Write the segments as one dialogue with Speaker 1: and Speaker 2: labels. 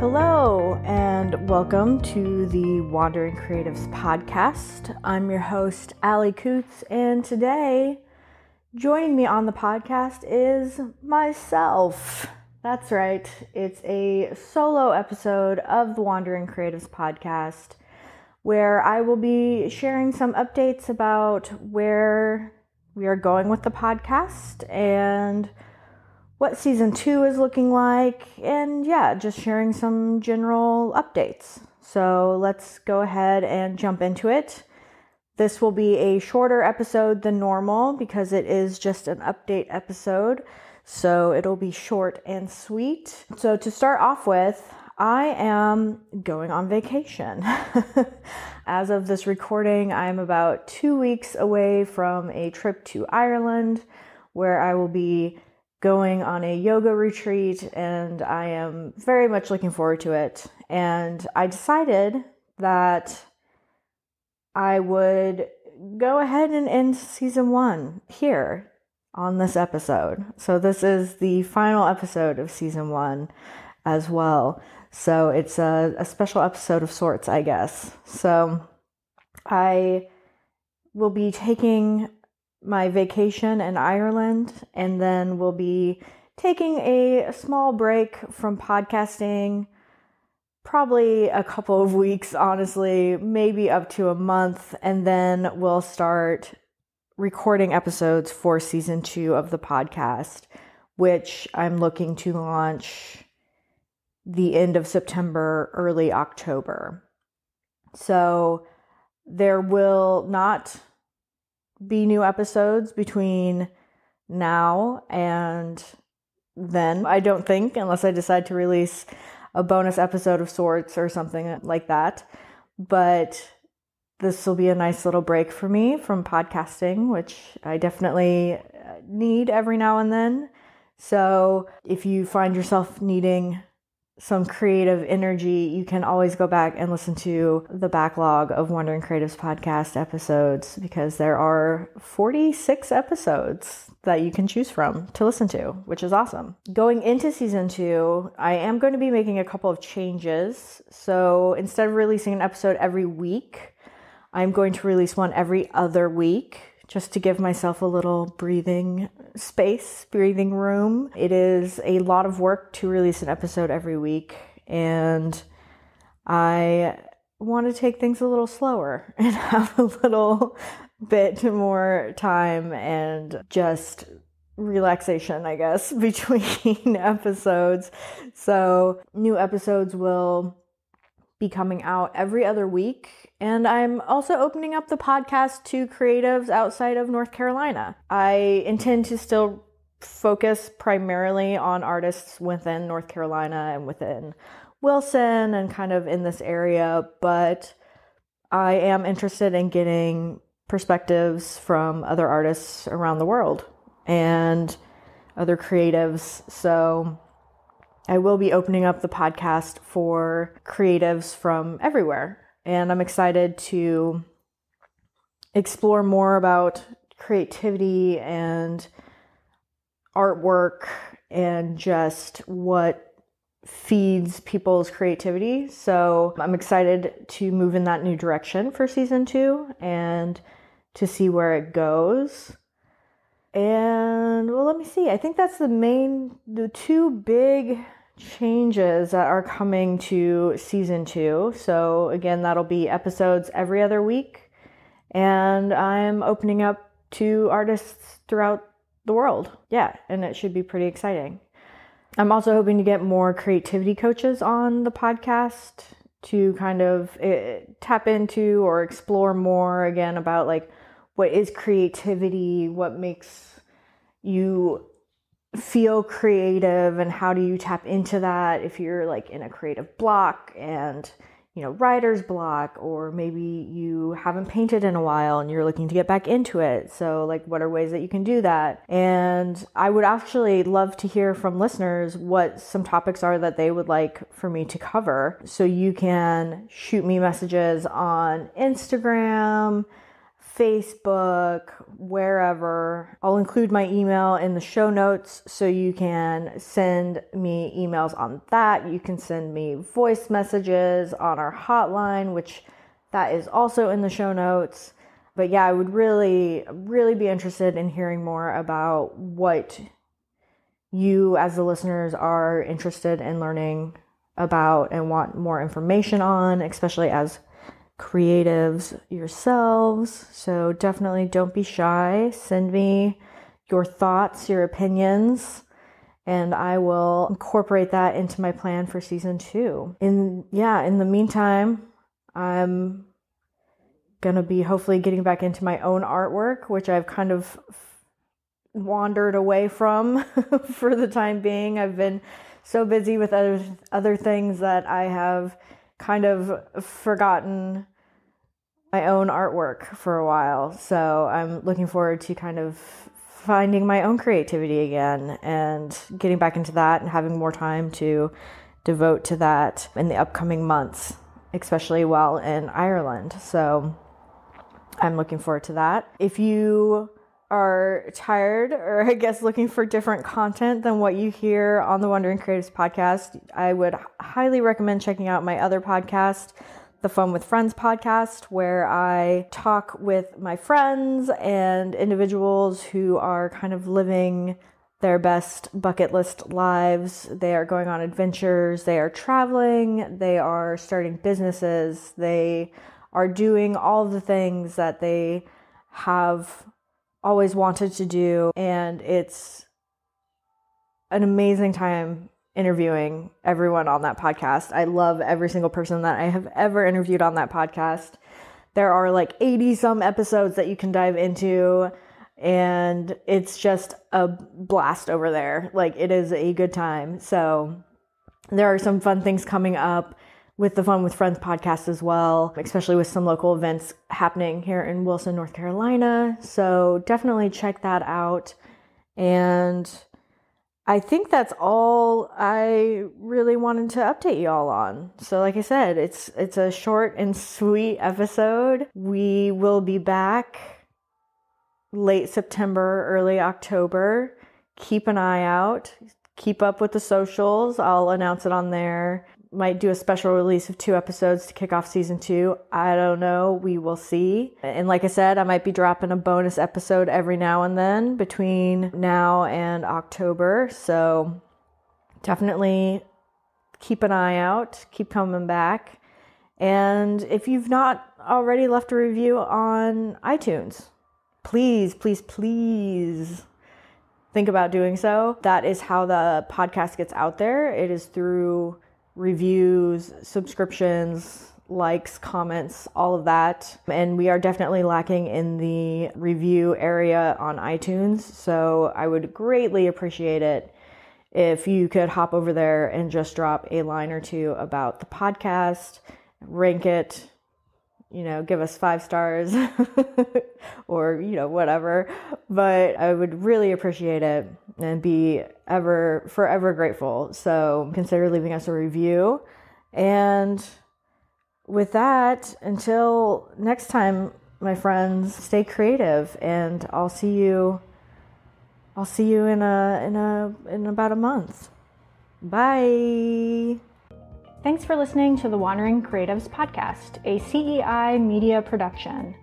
Speaker 1: Hello, and welcome to the Wandering Creatives podcast. I'm your host, Allie Coutts, and today, joining me on the podcast is myself. That's right, it's a solo episode of the Wandering Creatives podcast where I will be sharing some updates about where we are going with the podcast and what season two is looking like, and yeah, just sharing some general updates. So let's go ahead and jump into it. This will be a shorter episode than normal because it is just an update episode. So it'll be short and sweet. So to start off with, I am going on vacation. As of this recording, I'm about two weeks away from a trip to Ireland where I will be going on a yoga retreat and I am very much looking forward to it. And I decided that I would go ahead and end season one here on this episode. So, this is the final episode of season one as well. So, it's a, a special episode of sorts, I guess. So, I will be taking my vacation in Ireland, and then we'll be taking a small break from podcasting, probably a couple of weeks, honestly, maybe up to a month, and then we'll start recording episodes for season two of the podcast, which I'm looking to launch the end of September, early October. So there will not be new episodes between now and then. I don't think, unless I decide to release a bonus episode of sorts or something like that. But this will be a nice little break for me from podcasting, which I definitely uh, need every now and then. So if you find yourself needing some creative energy, you can always go back and listen to the backlog of Wandering Creatives podcast episodes because there are 46 episodes that you can choose from to listen to, which is awesome. Going into season two, I am going to be making a couple of changes. So instead of releasing an episode every week, I'm going to release one every other week just to give myself a little breathing space, breathing room. It is a lot of work to release an episode every week, and I want to take things a little slower and have a little bit more time and just relaxation, I guess, between episodes. So, new episodes will be coming out every other week. And I'm also opening up the podcast to creatives outside of North Carolina. I intend to still focus primarily on artists within North Carolina and within Wilson and kind of in this area, but I am interested in getting perspectives from other artists around the world and other creatives. So I will be opening up the podcast for creatives from everywhere. And I'm excited to explore more about creativity and artwork and just what feeds people's creativity. So I'm excited to move in that new direction for season two and to see where it goes. And well, let me see. I think that's the main, the two big changes that are coming to season two. So, again, that'll be episodes every other week. And I'm opening up to artists throughout the world. Yeah, and it should be pretty exciting. I'm also hoping to get more creativity coaches on the podcast to kind of uh, tap into or explore more again about like what is creativity, what makes you feel creative and how do you tap into that if you're like in a creative block and you know writer's block or maybe you haven't painted in a while and you're looking to get back into it. So like what are ways that you can do that? And i would actually love to hear from listeners what some topics are that they would like for me to cover. So you can shoot me messages on instagram Facebook, wherever. I'll include my email in the show notes so you can send me emails on that. You can send me voice messages on our hotline, which that is also in the show notes. But yeah, I would really, really be interested in hearing more about what you, as the listeners, are interested in learning about and want more information on, especially as creatives yourselves. So definitely don't be shy. Send me your thoughts, your opinions, and I will incorporate that into my plan for season two. In yeah, in the meantime, I'm gonna be hopefully getting back into my own artwork, which I've kind of wandered away from for the time being. I've been so busy with other other things that I have kind of forgotten my own artwork for a while. So I'm looking forward to kind of finding my own creativity again and getting back into that and having more time to devote to that in the upcoming months, especially while in Ireland. So I'm looking forward to that. If you are tired or I guess looking for different content than what you hear on the Wandering Creatives podcast, I would highly recommend checking out my other podcast, the Fun with Friends podcast, where I talk with my friends and individuals who are kind of living their best bucket list lives. They are going on adventures, they are traveling, they are starting businesses, they are doing all the things that they have always wanted to do. And it's an amazing time interviewing everyone on that podcast. I love every single person that I have ever interviewed on that podcast. There are like 80 some episodes that you can dive into, and it's just a blast over there. Like, it is a good time. So, there are some fun things coming up with the Fun with Friends podcast as well, especially with some local events happening here in Wilson, North Carolina. So definitely check that out. And I think that's all I really wanted to update y'all on. So like I said, it's it's a short and sweet episode. We will be back late September, early October. Keep an eye out. Keep up with the socials. I'll announce it on there might do a special release of two episodes to kick off season two. I don't know. We will see. And like I said, I might be dropping a bonus episode every now and then between now and October. So definitely keep an eye out, keep coming back. And if you've not already left a review on iTunes, please, please, please think about doing so. That is how the podcast gets out there. It is through reviews, subscriptions, likes, comments, all of that. And we are definitely lacking in the review area on iTunes. So I would greatly appreciate it if you could hop over there and just drop a line or two about the podcast, rank it, you know, give us five stars or, you know, whatever. But I would really appreciate it and be ever, forever grateful. So consider leaving us a review. And with that, until next time, my friends, stay creative and I'll see you I'll see you in a in a in about a month. Bye.
Speaker 2: Thanks for listening to the Wandering Creatives Podcast, a CEI media production.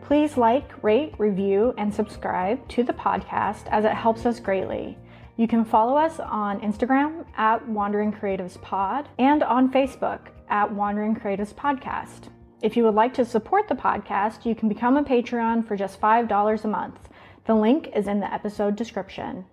Speaker 2: Please like, rate, review, and subscribe to the podcast as it helps us greatly. You can follow us on Instagram at Wandering Creatives Pod and on Facebook at Wandering Creatives Podcast. If you would like to support the podcast, you can become a Patreon for just $5 a month. The link is in the episode description.